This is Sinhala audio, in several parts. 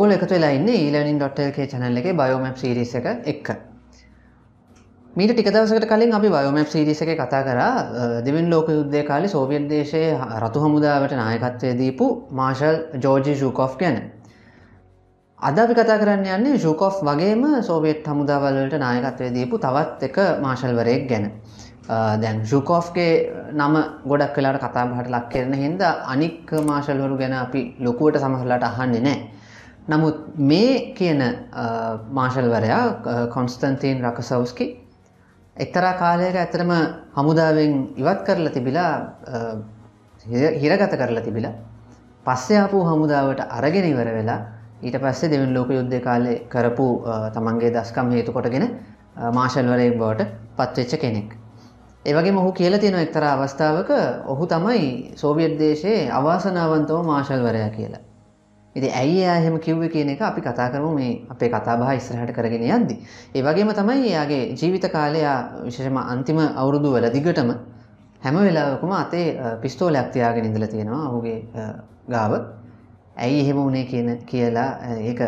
ඔගොල්ලෝ එකතු වෙලා ඉන්නේ e-learning.lk channel එකේ biomap series එක එක්ක. මීට ටික දවසකට කලින් අපි biomap series එකේ කතා කරා දෙවෙනි ලෝක යුද්ධයේ කාලේ සෝවියට් දේශයේ රතු හමුදාවට නායකත්වය දීපු මාෂල් ජෝර්ජි ෂූකොෆ් ගැන. අද අපි කතා කරන්න යන්නේ ෂූකොෆ් වගේම සෝවියට් හමුදාවල් වලට නායකත්වය දීපු තවත් එක මාෂල්වරයෙක් ගැන. දැන් ෂූකෝෆ්ගේ නම ගොඩක් වෙලාට කතා බහට ලක් කරන හින්දා අනික් මාෂල්වරු ගැන අපි ලොකුවට සමහරලාට අහන්නේ නැහැ. නමුත් මේ කියන මාශල්වරයා කොන්ස්ටන්තීන් රකසවස්කි එක්තරා කාලයක ඇතරම හමුදාවෙන් ඉවත් කරලා තිබිලා හිරගත කරලා තිබිලා පස්සයාපු හමුදාවට අරගෙන ඉවර වෙලා ඊට පස්සේ දෙවන් ලෝක යුද්ධ කාලය කරපු තමන්ගේ දස්කම් හේතු කොටගෙන මාශල්වරයෙක් බවට පත්වෙච්ච කෙනෙක්. ඒවගේ මොහු කියල තියෙන එක්තර අවස්ථාවක ඔහු තමයි සෝවියට් දේශයේ අවාසනාවන්තව මාශල්වරයා කියලා. ඉති ඇයි එහෙම කිව්ව කියන එක අපි කතා කරමු මේ අපේ කතාබහ ඉස්සරහට කරගෙන යද්දි. ඒ වගේම තමයි එයාගේ ජීවිත කාලයා විශේෂම අන්තිම අවුරුදු වල දිගටම හැම වෙලාවකම අතේ පිස්තෝලයක් තියාගෙන ඉඳලා තියෙනවා ඔහුගේ ගාව. ඇයි එහෙම වුණේ කියන කියලා ඒක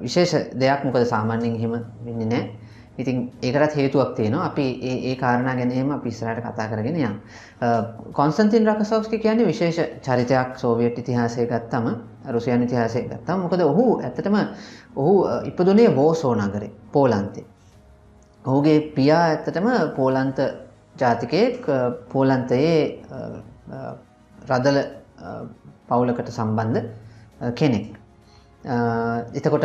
විශේෂ දෙයක් මොකද සාමාන්‍යයෙන් එහෙම වෙන්නේ නැහැ. ඉතින් ඒකටත් හේතුවක් තියෙනවා අපි ඒ කාරණා ගැනීම අපි ඉස්සරහට කතා කරගෙන යම්. කොන්ස්ටන්තින් රකසෝව්ස්කි කියන්නේ විශේෂ චරිතයක් සෝවියට් ඉතිහාසය ගත්තම රුසියන් ඉතිහාසය ගත්තම මොකද ඔහු ඇත්තටම ඔහු ඉපදුනේ වෝසෝ නගරේ පෝලන්තේ. ඔහුගේ පියා ඇත්තටම පෝලන්ත ජාතිකයෙක් පෝලන්තයේ රදල පවුලකට සම්බන්ධ කෙනෙක්. එතකොට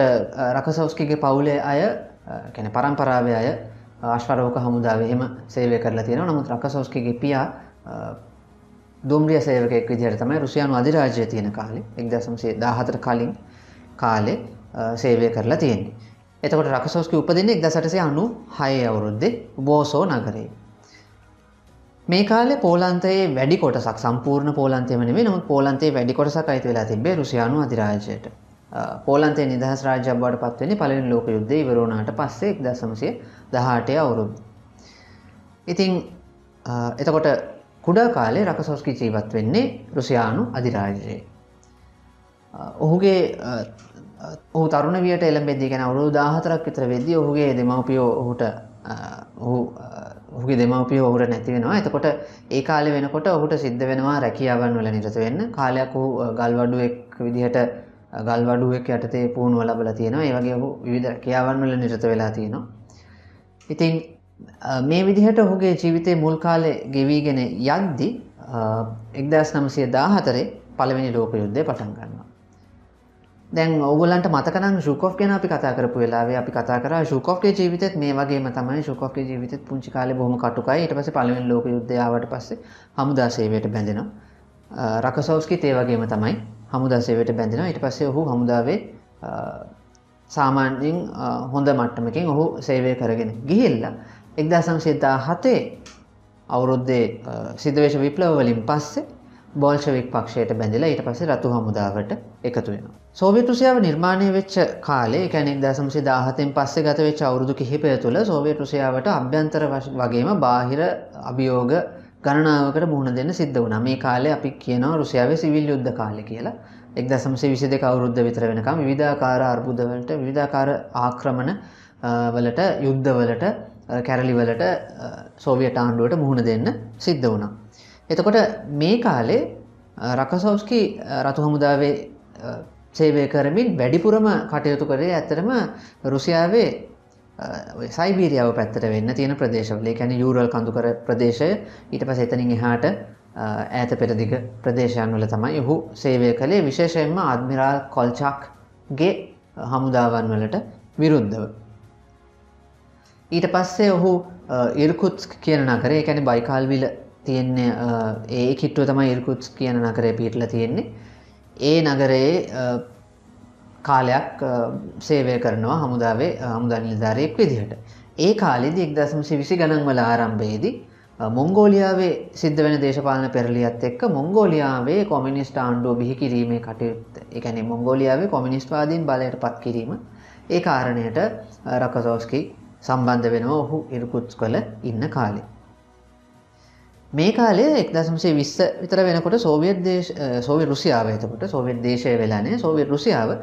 රකසෝස්කිගේ පවුලේ අය කැන පරම්පරාව අය ආශ්වරෝක හමුදාව එහෙම සේවය කරලා තියෙන නමුත් රකසෝස්කිගේ පියා දුම්රිය සේවකෙක් විදිහට තමයි රුසියානු අධිරාජ්‍යය තියෙන කාලේ එක්දසම්සේ දාහතර කලින් කාලේ සේවය කරලා තියෙන්නේ. එතකොට රකසෝස්කි උපදින්නේ එක්දසටසේ අනු හය අවුරුද්දේ බෝසෝ නගරේ. මේ කාලේ පෝලන්තයේ වැඩි කොටසක් සම්පූර්ණ පෝලන්තයම නෙමෙයි නමුත් පෝලන්තයේ වැඩි කොටසක් අයිති වෙලා තිබ්බේ රුසියානු අධිරාජ්‍යයට. පෝලන්තේ නිදහස් රාජ්‍යයක් බවට පත් වෙන්නේ පළවෙනි ලෝක යුද්ධය ඉවර වුණාට පස්සේ 1918 අවුරුද්ද. ඉතින් එතකොට කුඩා කාලේ රකසොස්කි ජීවත් වෙන්නේ රුසියානු අධිරාජ්‍යයේ. ඔහුගේ ඔහු තරුණ වියට එළඹෙද්දී ගැන අවුරුදු 14ක් විතර වෙද්දී ඔහුගේ දෙමව්පියෝ ඔහුට ඔහු ඔහුගේ දෙමව්පියෝ ඔහුට නැති වෙනවා. එතකොට ඒ කාලේ වෙනකොට ඔහුට සිද්ධ වෙනවා රැකියාවන් වල නිරත වෙන්න. කාලයක් ඔහු ගල්වඩුවෙක් විදිහට ගල්වඩුවෙක් යටතේ පුහුණුව ලබලා තියෙනවා. ඒ වගේ ඔහු විවිධ රැකියාවන් වල නිරත වෙලා තියෙනවා. ඉතින් මේ විදිහට ඔහුගේ ජීවිතයේ මුල් කාලේ ගෙවිගෙන යද්දි 1914 පළවෙනි ලෝක යුද්ධය පටන් ගන්නවා. දැන් ඔයගොල්ලන්ට මතක නම් ෂූකොෆ් ගැන අපි කතා කරපු වෙලාවේ අපි කතා කරා ෂූකොෆ්ගේ ජීවිතෙත් මේ වගේම තමයි ෂූකොෆ්ගේ ජීවිතෙත් පුංචි කාලේ බොහොම කටුකයි ඊට පස්සේ පළවෙනි ලෝක යුද්ධය ආවට පස්සේ හමුදා සේවයට බැඳෙනවා. රකසෝව්ස්කිත් ඒ වගේම තමයි හමුදා සේවයට බැඳෙනවා. ඊට පස්සේ ඔහු හමුදාවේ සාමාන්‍යයෙන් හොඳ මට්ටමකින් ඔහු සේවය කරගෙන ගිහිල්ලා 1917 අවුරුද්දේ සිද්ධවෙච්ච විප්ලව වලින් පස්සේ බෝල්ෂවික් පක්ෂයට බැඳලා ඊට පස්සේ රතු හමුදාවට එකතු වෙනවා. සෝවියට් රුසියාව නිර්මාණය වෙච්ච කාලේ ඒ කියන්නේ 1917න් පස්සේ ගත වෙච්ච අවුරුදු කිහිපය තුළ සෝවියට් රුසියාවට අභ්‍යන්තර වගේම බාහිර අභියෝග ගණනාවකට මුහුණ දෙන්න සිද්ධ වුණා. මේ කාලේ අපි කියනවා රුසියාවේ සිවිල් යුද්ධ කාලය කියලා. 1922 අවුරුද්ද විතර වෙනකම් විවිධාකාර අර්බුද වලට විවිධාකාර ආක්‍රමණ වලට යුද්ධ වලට කැරලි වලට සෝවියට් ආණ්ඩුවට මුහුණ දෙන්න සිද්ධ වුණා. එතකොට මේ කාලේ රකසෝස්කි රතු හමුදාවේ සේවය කරමින් වැඩිපුරම කටයුතු කරේ ඇත්තටම රුසියාවේ සයිබීරියාව පැත්තට වෙන්න තියෙන ප්‍රදේශවල. ඒ කියන්නේ යූරල් කඳුකර ප්‍රදේශය ඊට පස්සේ එතනින් එහාට ඈත පෙරදිග ප්‍රදේශයන් වල තමයි ඔහු සේවය කළේ විශේෂයෙන්ම අද්මිරාල් කොල්චක්ගේ හමුදාවන් වලට විරුද්ධව. ඊට පස්සේ ඔහු ඉර්කුත්ස් කියන නගරේ කියන්නේ බයිකාල්විල තියෙන්නේ ඒ කිට්ටුව තමයි ඉර්කුත්ස් කියන නගරේ පිහිටලා තියෙන්නේ. ඒ නගරයේ කාලයක් සේවය කරනවා හමුදාවේ හමුදා නිලධාරියෙක් විදිහට. ඒ කාලෙදි 1920 ගණන් වල ආරම්භයේදී මොංගෝලියාවේ සිද්ධ වෙන දේශපාලන පෙරලියත් එක්ක මොංගෝලියාවේ කොමියුනිස්ට් ආණ්ඩුව බිහි කිරීමේ කටයුත්ත. ඒ කියන්නේ මොංගෝලියාවේ කොමියුනිස්ට්වාදීන් බලයට පත් කිරීම ඒ කාරණයට රකසෝස්කි සම්බන්ධ වෙනවා ඔහු ඉර්කුත්ස්ක් වල ඉන්න කාලේ. මේ කාලේ එක්දසම්සේ විස්ස විතර වෙනකොට සෝවියත් දේශ සෝවි රුසියාව එතකොට. සෝවියත් දේශය වෙලානේ සෝවිය රුසියාව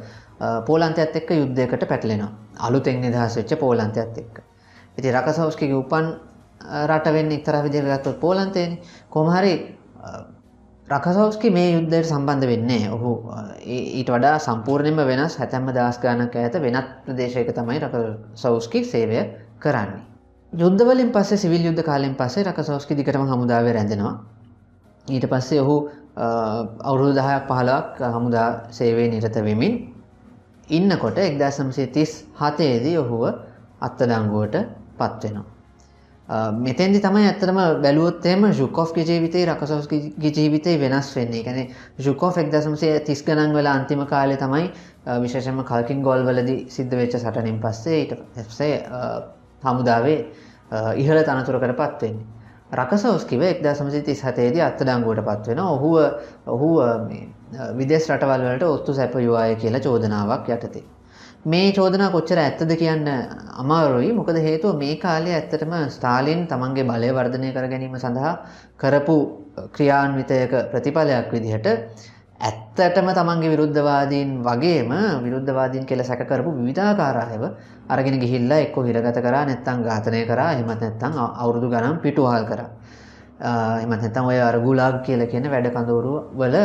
පෝලන්තයත් එක්ක යුද්ධයකට පැටලෙනවා. අලුතෙන් නිදහස් වෙච්ච පෝලන්තයත් එක්ක. ඉති රකසවස්කිගේ උපන් රට වෙන්න එක්තර විදිහට ගත්තොත් පෝලන්තයනේ. කොහොම හරි රකසවස්කි මේ යුද්ධයට සම්බන්ධ වෙන්නේ ඔහු ඊට වඩා සම්පූර්ණයෙන්ම වෙනස් හැතැම්ම දස් ගානක් ඇත වෙනත් ප්‍රදේශයක තමයි රකසවස්කි සේවය කරන්නේ. යුද්ධවලින් පස්සේ සිවිල් යුද්ධ කාලෙන් පස්සේ රකසවස්කි දිගටම හමුදාවේ රැඳෙනවා. ඊට පස්සේ ඔහු අවුරුදු දහයක් පහලක් හමුදා සේවය නිරත වෙමින් ඉන්නකොට එක්දා සම්සේ තිස් හතේදී ඔහුව අත්තඩංගුවට පත්වෙනවා. මෙතෙන්දි තමයි ඇත්තටම බැලුවොත්තේම ශුකෝෆ්ගේ ජීවිතේ රකසෝස්ගේ ජීවිතේ වෙනස් වෙන්නේ ගැන ශුකෝ් එක්දසම්සේ තිස් ගනන් වෙලා අන්තිම කාලය තමයි විශේෂම කල්කින් ගොල් වලදි සිද්ධ වෙච්ච සටනින් පස්සේ ඊට එසේ හමුදාවේ ඉහළ තනතුරකට පත්වෙන්නේ. රකසෝස්කිව එක්දා සමසි තිස් හතේදී අත්තඩංගුවට පත්වෙන ඔහුව ඔහු විදෙස් රටවල් වලට ඔස්තු සැපයවාය කියලා චෝදනාවක් යටතේ. මේ චෝදනා කොච්චර ඇත්තද කියන්න අමාරුයි. මොකද හේතුව මේ කාලය ඇත්තටම ස්ථාලින් තමන්ගේ බලය වර්ධනය කර ගැනීම සඳහා කරපු ක්‍රියාන්විතයක ප්‍රතිඵලයක් විදිහට ඇත්තටම තමන්ගේ විරුද්ධවාදීන් වගේම විරුද්ධවාදීන් කෙල සැකරපු විධාකාරයව අරගෙන ගිහිල්ලා එක්කො හිරගත කරා නැත්තං ඝාතනය කරා එහෙමත් නැත්තං අවුරුදු ගනම් පිටුහල් කරා. එමත් නැතම් ඔය අරගුලාග් කියල කියන වැඩ කඳවරු වල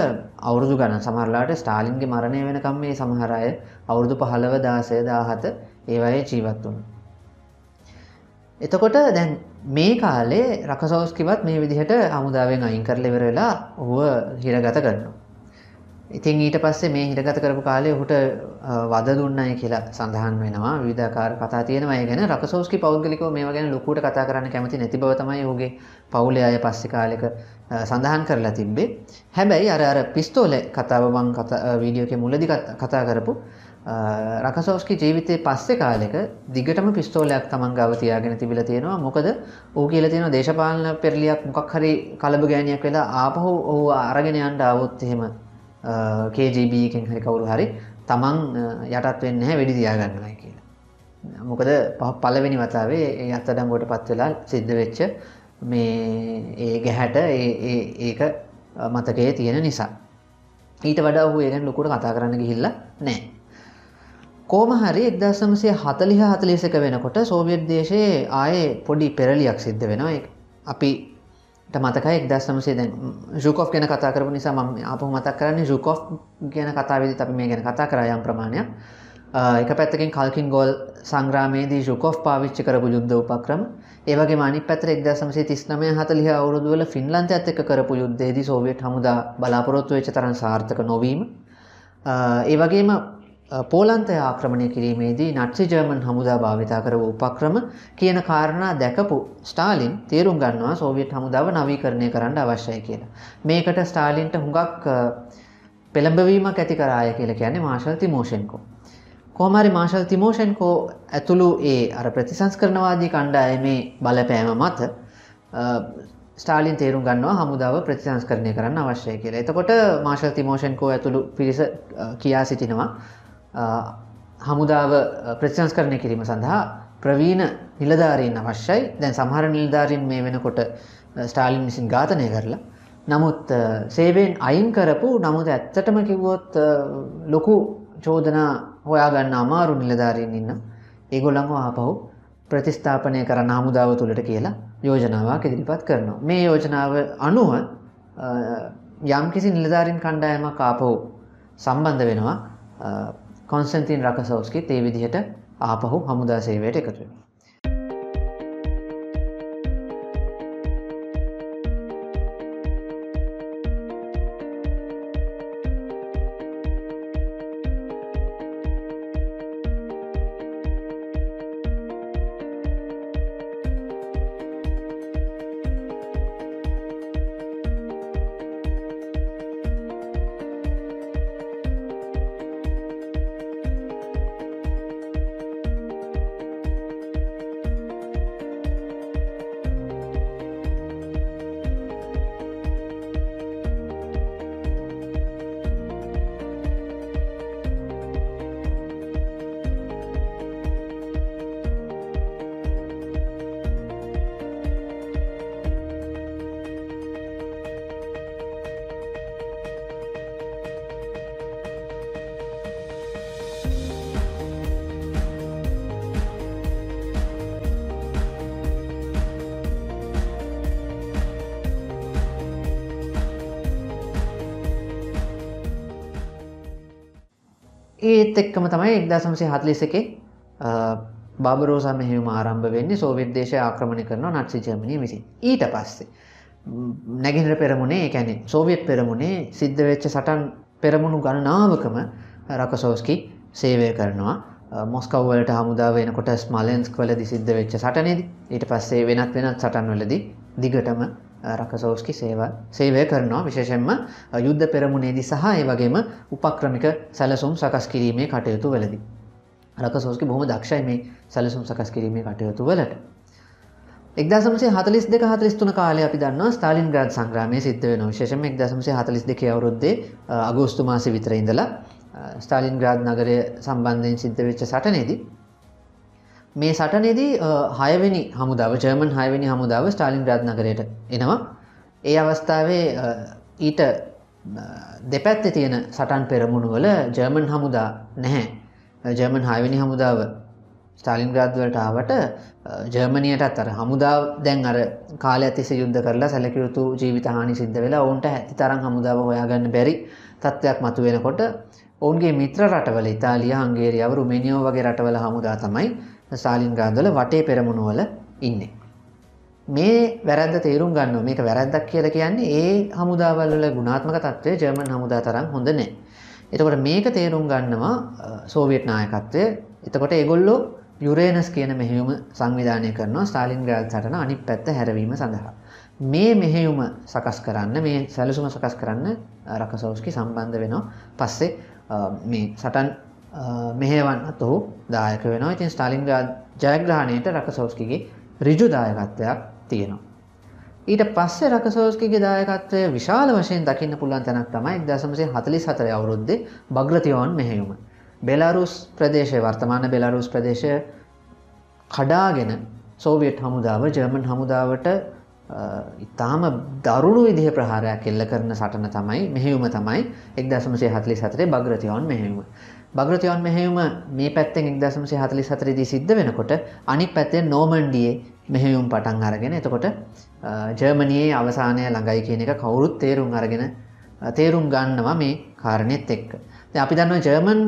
අවුරුදු ගණ සමරලාට ස්ටාලින්ගේ මරණය වෙනකම් මේ සමහරය අවුරුදු පහළව දාසය දාහත ඒවයේ ජීවත් වුණ. එතකොට දැන් මේ කාලේ රකසෝස්කිවත් මේ විදිහට හමුදාවෙන් අයින් කරලෙවර වෙලා ඔහුව හිරගත කරනවා. ඉතින් ඊට පස්සේ මේ හිරගත කරපු කාලේ ඔහුට වද දුන්නයි කියලා සඳහන් වෙනවා. විවිධාකාර කතා තියෙනවා. ඒ ගැන රකසෝස්කි පෞද්ගලිකව මේවා ගැන ලොකුවට කතා කරන්න කැමති නැති බව තමයි ඔහුගේ පවුලේ අය පස්සේ කාලෙක සඳහන් කරලා තිබ්බේ. හැබැයි අර අර පිස්තෝලේ කතාව මං වීඩියෝ එකේ මුලදී කතා කරපු රකසෝස්කි ජීවිතයේ පස්සේ කාලෙක දිගටම පිස්තෝලයක් තමන් ගාව තියාගෙන තිබිලා තියෙනවා. මොකද ඌ කියලා තියෙනවා දේශපාලන පෙරලියක් මොකක් හරි කලබ ගෑනියක් වෙලා ආපහු ඔහු අරගෙන යන්න ආවොත් එහෙම KGB එකෙන් හරි කවුරු හරි තමන් යටත් වෙන්න හැ වෙඩි තියාගන්නවයි කියලා. මොකද පළවෙනි වතාවේ ඒ අත්තඩංගුවට පත් වෙලා සිද්ධ වෙච්ච මේ ඒ ගැහැට ඒක මතකයේ තියෙන නිසා. ඊට වඩා ඔහු ඒ ගැන ලොකුට කතා කරන්න ගිහිල්ලා නැහැ. කොහොම හරි 1940 41 වෙනකොට සෝවියට් දේශයේ ආයේ පොඩි පෙරලියක් සිද්ධ වෙනවා. අපි මතකයි එක්දස් සමසේ දැන් ශුකෝ් ගැන කතා කරපු නිසා ම අප මතක් කරන්නේ ශුකෝ් ගැන කතාවෙදි අපි මේ ගැන කතා කරයම් ප්‍රමාණයක්. එක පැත්තකින් කල්කින් ගෝල් සංග්‍රාමේදී ශුකෝ් පාවිච්චි කරපු යුද්ධ උපක්‍රම. ඒවගේ මනි පැතර එක්ද සමසේ තිස්නමය හතලිහ අවුරුදුවල ෆින්ලන්ත ඇත්තක කරපු යුද්ධේදී සෝවියට් හමුදා බලාපොරොත්තු වෙච්ච තරන් සාර්ථක නොවීම. ඒවගේම පෝලන්තය ආක්‍රමණය කිරීමේදී නට්සි ජර්මන් හමුදා භාවිතා කරව උපක්‍රම කියන කාරණා දැකපු ස්ටාලින් තේරුම් ගන්නවා සෝවියට් හමුදාව නවීකරණය කරන්න අවශ්‍යයි කියලා. මේකට ස්ටාලින්ට හුඟක් පෙළඹවීමක් ඇති කරාය කියලා කියන්නේ මාශල් තිමෝෂෙන්කෝ. කොහමරි මාශල් තිමෝෂෙන්කෝ ඇතුළු ඒ අර ප්‍රතිසංස්කරනවාදී කණ්ඩායමේ බලපෑම මත ස්ටාලින් තේරුම් ගන්නවා හමුදාව ප්‍රතිසංස්කරණය කරන්න අවශ්‍යය කියලා. එතකොට මාශල් තිමෝෂෙන්කෝ ඇතුළු පිරිස කියා සිටිනවා හමුදාව ප්‍රතිසංස්කරණය කිරීම සඳහා ප්‍රවීණ නිලධාරීන් අවශ්‍යයි දැන් සමහර නිලධාරීන් මේ වෙනකොට ස්ටාලින් විසින් ඝාතනය කරලා නමුත් සේවෙන් අයින් කරපු නමුත් ඇත්තටම කිව්වොත් ලොකු චෝදනා හොයාගන්න අමාරු නිලධාරීන් ඉන්න ඒගොල්ලන්ව ආපහු ප්‍රතිස්ථාපනය කරන්න හමුදාව තුළට කියලා යෝජනාවක් ඉදිරිපත් කරනවා. මේ යෝජනාව අනුව යම්කිසි නිලධාරින් කණ්ඩායමක් ආපහු සම්බන්ධ වෙනවා කොන්සන්තින් රකසවස්කිත් ඒ විදිහට ආපහු හමුදා සේවයට එකතු වෙනවා. ඒත් එක්කම තමයි එක්දා සමසය හතලිස එකේ බාබරෝසා මෙහෙම ආරම්භ වෙන්නේ සෝවියට් දේශය ආක්‍රමණය කරනවා නට්සි ජර්මණය විසින්. ඊට පස්සේ නැගෙනර පෙරමුණේ එකැනෙ සෝවියට් පෙරමුණේ සිද්ධ වෙච්ච සටන් පෙරමුණු ගණනාවකම රකසෝස්කි සේවය කරනවා. මොස්කව්වලට හමුදා වෙනකොට ස්මලෙන්ස්ක් වලදි සිද්ධ වෙච්ච සටනේද ඊට පස්සේ වෙනත් වෙනත් සටන්වලදි දිගටම රකසෝස්කි සේව සේවය කරනවා විශේෂෙන්ම යුද්ධ පෙරමුණේදි සහ ඒ වගේම උපක්‍රමික සැලසුම් සකස් කිරීමේ කටයුතු වලදී. රකසෝස්කි බොහොම දක්ෂයි මේ සැලසුම් සකස් කිරීමේ කටයුතු වලට. එක්දසමසේ හතලිස් දෙක හතලිස් තුන කාලය අපි දන්නවා ස්ථාලින් ග්‍රාඩ් සංග්‍රාමය සිද්ධ වෙන විශේෂම එක්දසමසේ හතලිස් දෙක අවරුද්දේ අගෝස්තු මාස විතර ඉඳලා ස්ථාලින් ග්‍රාඩ් නගරය සම්බන්ධයෙන් සිද්ධ වෙච්ච සටනේදී මේ සටනේදී හයවෙනි හමුදාව ජර්මන් හයවෙනි හමුදාව ස්ටාලින් ග්‍රාඩ් නගරයට එනවා. ඒ අවස්ථාවේ ඊට දෙපැත්ත තියෙන සටන් පෙරමුණුවල ජර්මන් හමුදා නැහැ. ජර්මන් හයවෙනි හමුදාව ස්ටාලින් ග්‍රාද්වලට ආවට ජර්මණයටත් අර හමුදා දැන් අර කාල ඇතිස යුද්ධ කරලා සැලකයුතු ජීවිතහානි සිද්ධ වෙලා ඔවුන්ට ඇති තරම් හමුදාව හොයාගන්න බැරි තත්ත්වයක් මතු වෙනකොට ඔවුන්ගේ මිත්‍ර රටවල ඉතාලිය හංගේරියාව රුමේනියෝ වගේ රටවල හමුදා තමයි ස්ථාලින් ගාන්දල වටේ පෙරමුණුවල ඉන්නේ. මේ වැරද්ද තේරුම් ගන්න මේක වැරද්දක් කියල කියන්නේ ඒ හමුදාවල්ල ගුණාත්මක තත්වය ජර්මන් හමුදා තරම් හොඳ නෑ. එතකොට මේක තේරුම් ගන්නවා සෝවියට් නායකත්වය එතකොට ඒගොල්ලෝ යුරේනස් කියන මෙහෙයුම සංවිධානය කරනවා ස්ටාලින් ග්‍රල් සටන අනි පැත්ත හැරවීම සඳහා. මේ මෙහෙයුම සකස් කරන්න මේ සැලසුම සකස් කරන්න රකසෝස්කි සම්බන්ධ වෙනවා පස්සේ මේ සටන් මෙහවන්නත් ඔහු දායක වෙනවා ඉතින් ස්ටාලින් ජයග්‍රහණයට රකසෝස්කිගේ රිජු දායකත්වයක් තියෙනවා. ඊට පස්සේ රකසෝස්කිගේ දායකත්වය විශාල වශයෙන් දකින්න පුළුවන් තැනක් තමයි දසමසේ හතලිස් හතර අවුරුද්දේ භග්‍රතියවන් මෙහෙයුම. බෙලාරුස් ප්‍රදේශය වර්තමාන බෙලාරුස් ප්‍රදේශය කඩාගෙන සෝවියට් හමුදාව ජර්මන් හමුදාවට ඉතාම දරුණු විදිහ ප්‍රහාරයක් එල්ල කරන සටන තමයි මෙහෙවුම තමයි එක් දසමසේ හතලි සතරේ භග්‍රතියවන් මෙහෙවුම. භග්‍රතියන් මෙහෙයුම මේ පැත්තෙන් එක්දසමසේ හතලි සතරේදී සිද්ධ වෙනකොට අනික් පැත්තෙන් නෝමන්ඩියේ මෙහෙයුම් පටන් අරගෙන එතකොට ජර්මණයේ අවසානය ළඟයි කියන එක කවුරුත් තේරුම් අරගෙන තේරුම් ගන්නවා මේ කාරණෙත් එක්ක. අපි දන්න ජර්මන්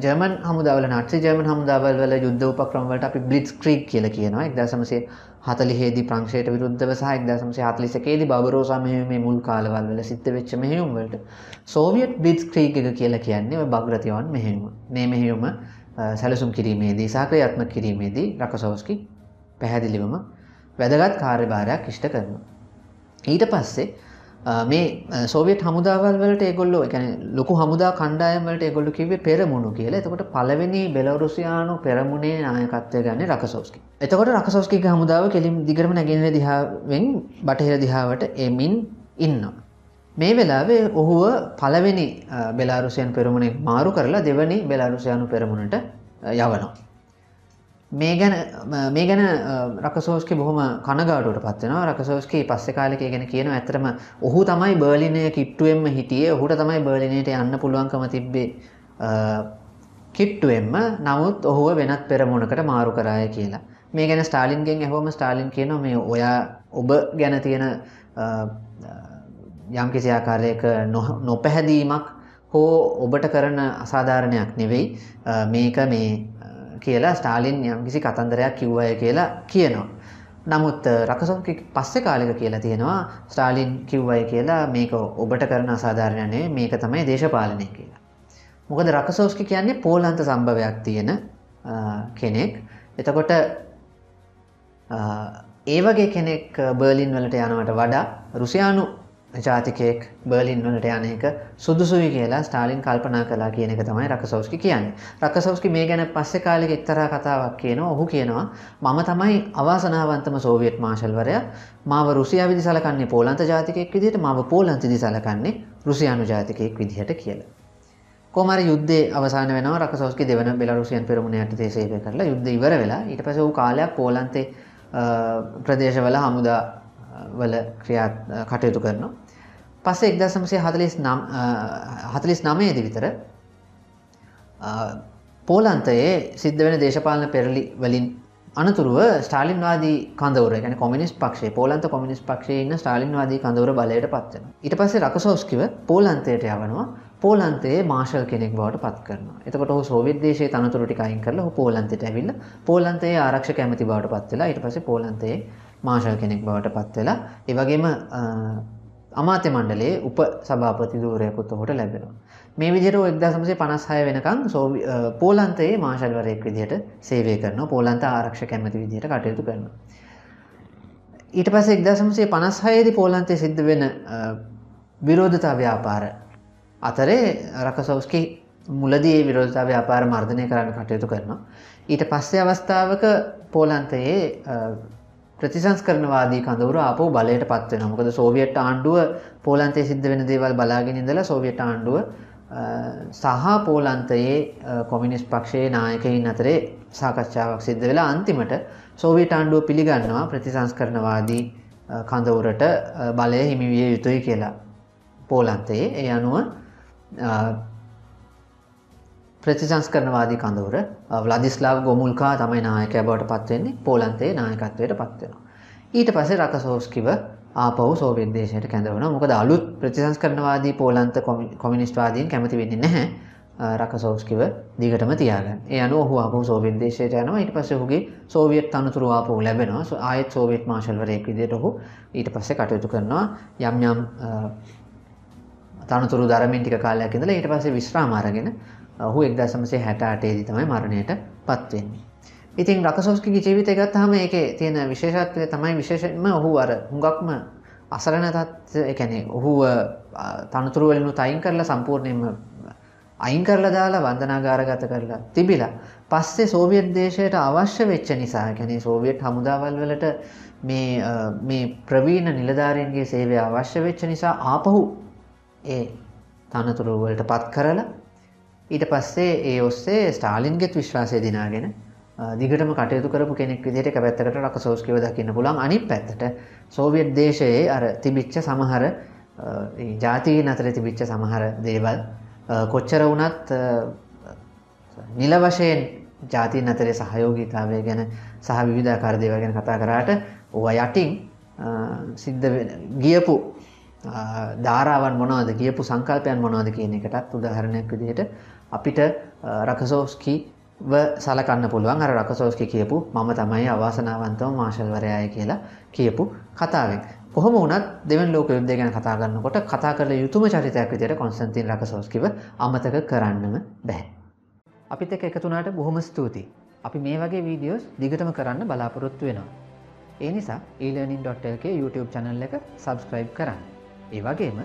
ජර්මන් හමුදාවල නට්සි ජර්මන් හමුදාවල් වල යුද්ධ උපක්‍රමවලට අපි බ්ලිට් ක්‍රීක් කියල කියනවා එක්දසමසේ හතලිහේදී ප්‍රංශයට විරුද්ධව සහ එක්දසමසේ හතලිසකේදී බවරෝසා මෙහෙයුමේ මුල් කාලවල් වල සිද්ධ වෙච්ච මෙහෙයුම් වලට සෝවියට් බ්ලිට් ක්‍රීක් එක කියලා කියන්නේ ඔය භග්‍රතියවන් මෙහෙයුම. මේ මෙහෙයුම සැලසුම් කිරීමේදී සහ ක්‍රියාත්මක කිරීමේදී රකසෝස්කි පැහැදිලිවම වැදගත් කාර්යභාරයක් ඉෂ්ට කරනවා. ඊට පස්සේ මේ සෝවියට් හමුදාවල් වලට ඒගොල්ලෝ ගැන ලොකු හමුදා කණ්ඩායම් වලට ඒගොල්ලෝ කිව්වේ පෙරමුණු කියලා. එතකොට පළවෙනි බෙලරුසියානු පෙරමුණේ නායකත්වය ගන්නේ රකසෝස්කි. එතකොට රකසෝස්කිගේ හමුදාව කෙලින් දිගටම නැගෙනහිර දිහාවෙන් බටහිර දිහාවට එමින් ඉන්නවා. මේ වෙලාවේ ඔහුව පළවෙනි බෙලාරුසියන් පෙරමුණේ මාරු කරලා දෙවනි බෙලාරුසියානු පෙරමුණට යවනවා. මේ ගැන මේ ගැන රකසෝස්කි බොහොම කනගාටුවට පත්වෙනවා රකසෝස්කි පස්සෙ කාලෙක ගැන කියන ඇතරම ඔහු තමයි බර්ලිනය කිට්ටුවෙන්ම හිටිය. ඔහුට තමයි බර්ලිනයට යන්න පුළුවන්කම තිබ්බේ කිට්ටුවෙන්ම. නමුත් ඔහුව වෙනත් පෙරමුණකට මාරු කරාය කියලා. මේ ගැන ස්ටාලින්ගෙන් ඇහෝම ස්ටාලින් කියන මේ ඔයා ඔබ ගැන තියෙන යම්කිසි ආකාරයක නොපැහැදීමක් හෝ ඔබට කරන අසාධාරණයක් නෙවෙයි. මේක මේ කියලා ස්ටාලින් යම් කිසි කතන්දරයක් කිව්වය කියලා කියනවා. නමුත් රකසොන් පස්සෙ කාලෙක කියලා තියෙනවා ස්ටාලින් කිව්වයි කියලා මේක ඔබට කරන අසාධාරණයනේ මේක තමයි දේශපාලනය කියලා. මොකද රකසෝස්කි කියන්නේ පෝලන්ත සම්භවයක් තියෙන කෙනෙක්. එතකොට ඒ වගේ කෙනෙක් බර්ලින් වලට යනවට වඩා රුසියානු ජාතිකයෙක් බර්ලින් වලට යන එක සුදුසුයි කියලා ස්ටාලින් කල්පනා කලා කියන එක තමයි රකසෝස්කි කියන්නේ. රකසෝස්කි මේ ගැන පස්සෙ කාලෙක එක්තරා කතාවක් කියනවා ඔහු කියනවා මම තමයි අවාසනාවන්තම සෝවියට් මාශල්වරය මාව රුසියා විදි සලකන්නේ පෝලන්ත ජාතිකයෙක් විදිහට මාව පෝලන්තිදි සලකන්නේ රුසියානු ජාතිකයෙක් විදිහට කියලා. කොමර යුද්ධ අවසාන වෙන රකසෝස්කි දෙවන බෙලරුසියන් පෙරමුණ යටතේ සේවය කරලා යුද්ධ ඉවර වෙලා ඊට පස්සේ ඌ කාලයක් පෝලන්තේ ප්‍රදේශවල හමුදා වල ක්‍රියාත් කටයුතු කරනවා. පස්සේ එක්දසමසය හතලිස් නම් හතලිස් නමයේදි විතර පෝලන්තයේ සිද්ධ වෙන දේශපාලන පෙරලි වලින් අනතුරුව ස්ටාලින්වාදී කඳවර ගැන කොමිනිස් පක්ෂේ පෝලන්ත කොමිනිස් පක්ෂේ ඉන්න ස්ටාලින්වාදී කඳවර බලයට පත්වන. ඊට පස්සේ රකසෝස්කිව පෝලන්තයට යවනවා පෝලන්තයේ මාශල් කෙනෙක් බවට පත් කරනවා. එතකොට ඔහු සෝවියට් දේශයේ තනතුරු ටික අයින් කරලා ඔහු පෝලන්තයට ඇවිල්ලා පෝලන්තයේ ආරක්ෂක ඇමති බවට පත් වෙලා ඊට පස්සේ පෝලන්තයේ මාශල් කෙනෙක් බවට පත් වෙලා ඒ වගේම අමාත්‍ය මණ්ඩලයේ උප සභාපති ධූරයකුත් ඔහුට ලැබෙනවා. මේ විදිහට 1956 වෙනකන් පෝලන්තයේ මාශල්වරයෙක් විදිහට සේවය කරනවා. පෝලන්ත ආරක්ෂක ඇමති විදිහට කටයුතු කරනවා. ඊට පස්සේ 1956 දී පෝලන්තයේ සිද්ධ වෙන විරෝධතා ව්‍යාපාර අතරේ රකසෝස්කි මුලදී ඒ විරෝධතා ව්‍යාපාර මර්ධනය කරන්න කටයුතු කරනවා. ඊට පස්සේ අවස්ථාවක පෝලන්තයේ ප්‍රතිසංස්කරණවාදී කඳවුර ආපහු බලයට පත් වෙනවා. මොකද සෝවියට් ආණ්ඩුව පෝලන්තයේ සිද්ධ වෙන දේවල් බලාගෙන ඉඳලා සෝවියට් ආණ්ඩුව සහ පෝලන්තයේ කොමියුනිස්ට් පක්ෂයේ නායකයින් අතරේ සාකච්ඡාවක් සිද්ධ වෙලා අන්තිමට සෝවියට් ආණ්ඩුව පිළිගන්නවා ප්‍රතිසංස්කරණවාදී කඳවුරට බලය හිමි විය යුතුයි කියලා. පෝලන්තයේ ඒ අනුව ප්‍රතිසංස්කරණවාදී කඳවුර ව්ලාදිස්ලාව් ගොමුල්කා තමයි නායකයා බවට පත් වෙන්නේ පෝලන්තයේ නායකත්වයට පත් වෙනවා. ඊට පස්සේ රකසෝස්කිව ආපහු සෝවියට් දේශයට කැඳවනවා. මොකද අලුත් ප්‍රතිසංස්කරණවාදී පෝලන්ත කොමියුනිස්ට්වාදීන් කැමති වෙන්නේ නැහැ. රකසෝස්කිව දිගටම තියාගන්න. ඒ අනුව ඔහු ආපහු සෝවියට් දේශයට යනවා. ඊට පස්සේ ඔහුගේ සෝවියට් තනතුරු ආපහු ලැබෙනවා. ආයෙත් සෝවියට් මාෂල්වරයෙක් විදිහට ඔහු ඊට පස්සේ කටයුතු කරනවා. යම් යම් තනතුරු දරමින් ටික කාලයක් ඉඳලා ඊට පස්සේ විශ්‍රාම අරගෙන ඔහු 1968 දී තමයි මරණයට පත් වෙන්නේ. ඉතින් රකසෝස්කිගේ ජීවිතය ගත්තාම ඒකේ තියෙන විශේෂත්වය තමයි විශේෂයෙන්ම ඔහු අර හුඟක්ම අසරණ තත්ත්වය ඒ කියන්නේ ඔහු තනතුරු වලින් අයින් කරලා සම්පූර්ණයෙන්ම අයින් කරලා දාලා වන්දනාගාරගත කරලා තිබිලා පස්සේ සෝවියට් දේශයට අවශ්‍ය වෙච්ච නිසා කියන්නේ සෝවියට් හමුදාවල් වලට මේ මේ ප්‍රවීණ නිලධාරීන්ගේ සේවය අවශ්‍ය වෙච්ච නිසා ආපහු ඒ තනතුරු වලට පත් කරලා ඊට පස්සේ ඒ ඔස්සේ ස්ටාලින්ගෙත් විශ්වාසය දිනාගෙන දිගටම කටයුතු කරපු කෙනෙක් විදිහට එක පැත්තකට රකසෝස්කිව දකින්න පුළුවන්. අනිත් පැත්තට සෝවියට් දේශයේ අර තිබිච්ච සමහර ජාතීන් අතර තිබිච්ච සමහර දේවල් කොච්චර වුණත් නිල වශයෙන් ජාතීන් අතරේ සහයෝගීතාවය ගැන සහ විවිධාකාර දේවල් ගැන කතා කරාට ඕවා යටින් සිද්ධ ගියපු ධාරාවන් මොනවද කියපු සංකල්පයන් මොනවද කියන එකටත් උදාහරණයක් විදිහට අපිට රකසෝස්කිව සලකන්න පුළුවන් අර රකසෝස්කි කියපු මම තමයි අවාසනාවන්තම මාර්ෂල්වරයාය කියලා කියපු කතාවෙන්. කොහොම වුණත් දෙවන් ලෝක යුද්ධය ගැන කතා කරනකොට කතා කළ යුතුම චරිතයක් විදිහට කොන්ස්ටන්ටින් රකසෝස්කිව අමතක කරන්නම බෑ. අපිත් එක්ක එකතු වුණාට බොහොම ස්තුතියි. අපි මේ වගේ වීඩියෝස් දිගටම කරන්න බලාපොරොත්තු වෙනවා. ඒ නිසා e-learning.lk YouTube channel එක subscribe කරන්න. ඒ වගේම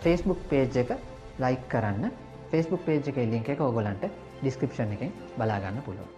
Facebook පේජ් එක ලයික් කරන්න ෆස්බුක් පේජ් එක ලින්ක එක ඔගොලන්ට ඩිස්ක්‍රපෂන් එකෙන් බලාගන්න පුළුවන්.